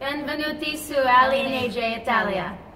Benvenuti su Ali in AJ Italia.